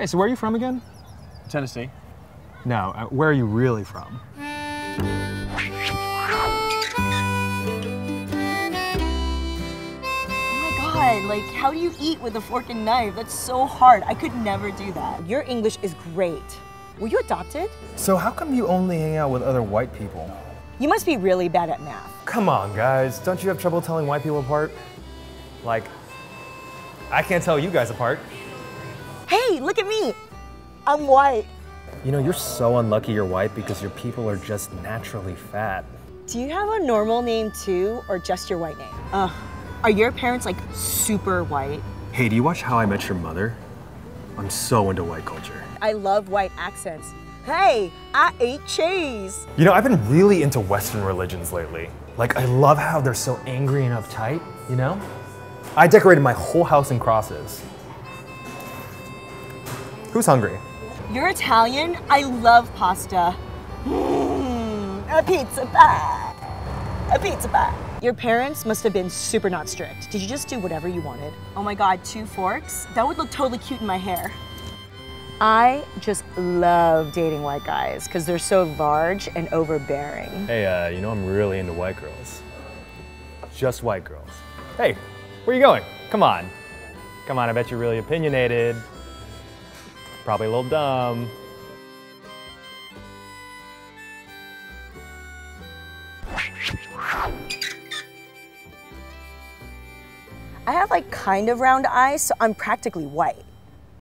Hey, so where are you from again? Tennessee. No, uh, where are you really from? Oh my god, like how do you eat with a fork and knife? That's so hard. I could never do that. Your English is great. Were you adopted? So how come you only hang out with other white people? You must be really bad at math. Come on, guys. Don't you have trouble telling white people apart? Like, I can't tell you guys apart. Look at me. I'm white. You know, you're so unlucky you're white because your people are just naturally fat. Do you have a normal name too, or just your white name? Uh, are your parents like super white? Hey, do you watch How I Met Your Mother? I'm so into white culture. I love white accents. Hey, I ate cheese. You know, I've been really into Western religions lately. Like, I love how they're so angry and uptight, you know? I decorated my whole house in crosses. Who's hungry? You're Italian? I love pasta. Mmm, a pizza pie. A pizza pie. Your parents must have been super not strict. Did you just do whatever you wanted? Oh my god, two forks? That would look totally cute in my hair. I just love dating white guys because they're so large and overbearing. Hey, uh, you know I'm really into white girls. Just white girls. Hey, where are you going? Come on. Come on, I bet you're really opinionated. Probably a little dumb. I have like kind of round eyes, so I'm practically white.